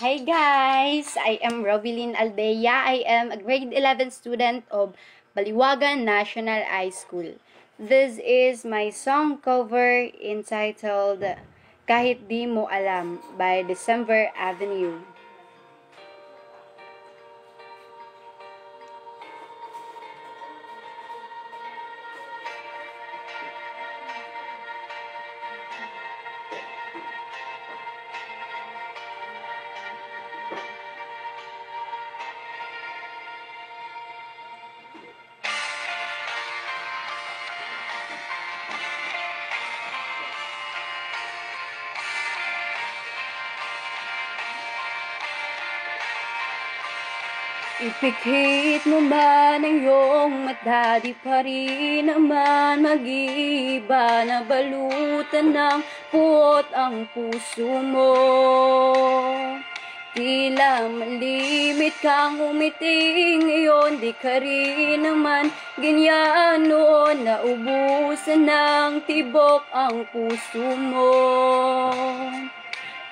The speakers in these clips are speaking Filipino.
Hi guys! I am Robilyn Albea. I am a grade 11 student of Baliwagan National High School. This is my song cover entitled Kahit Di Mo Alam by December Avenue. Ipikit mo man ang iyong mata, di pa rin naman mag-iiba na balutan ng puot ang puso mo. Tila malimit kang umiting ngayon, di ka rin naman ganyan noon, naubusan ng tibok ang puso mo.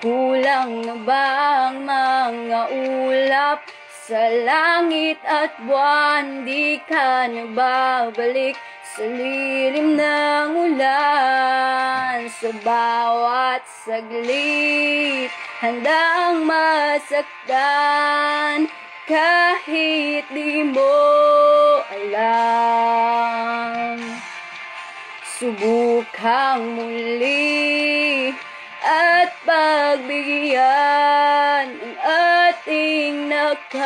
Kulang na ba ang mga ulap sa langit at buwan? Di ka nagbabalik sa lilim ng ulan Sa bawat saglit handang masaktan Kahit di mo alam Subukang muli at pagbigyan ating nakaraan.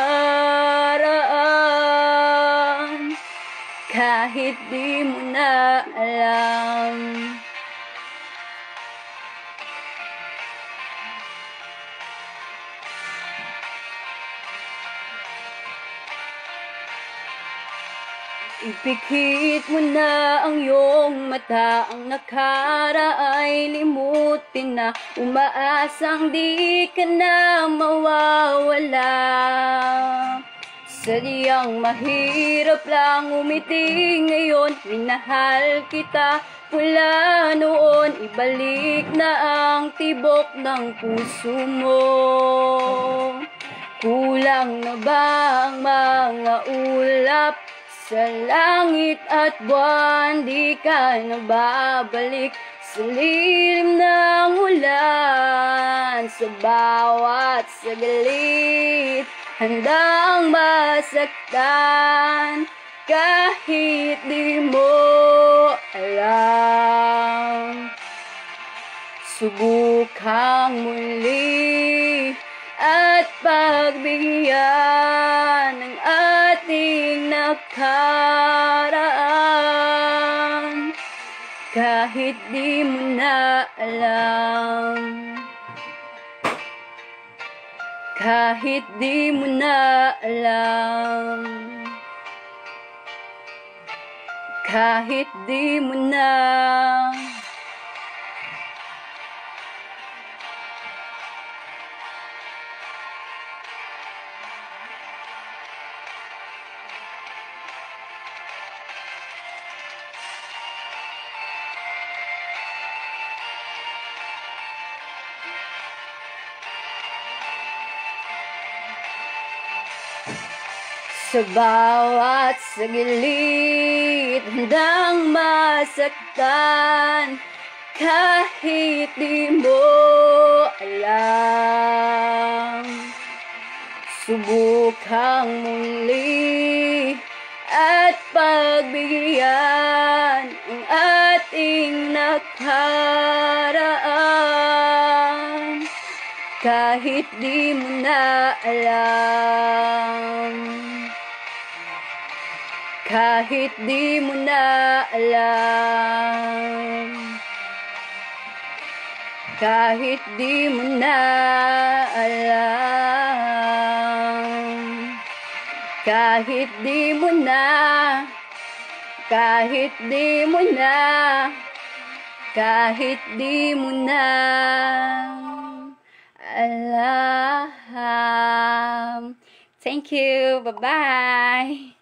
Kahit di mo na alam. Ipikit mo na ang iyong mata. Ang nakara ay limutin na. Umaasang di ka na mawawala Sadyang mahirap lang umiti ngayon. Minahal kita mula noon. Ibalik na ang tibok ng puso mo. Kulang na ba ang mga ulap sa langit at buwan, di ka nababalik Sa lilim ng ulan. Sa bawat saglit Handang masaktan Kahit di mo alam. Subukang muli at pagbigyan ng ating nakaraan. Kahit di mo na alam kahit di mo na alam. Kahit di mo na Sa bawat saglit handang masaktan Kahit di mo alam Subukang muli at pagbigyan Ang ating nakaraan Kahit di mo na alam. Kahit di mo na alam. Kahit di mo na alam. Kahit di mo na. Kahit di mo na. Kahit di mo na Thank you. Bye-bye.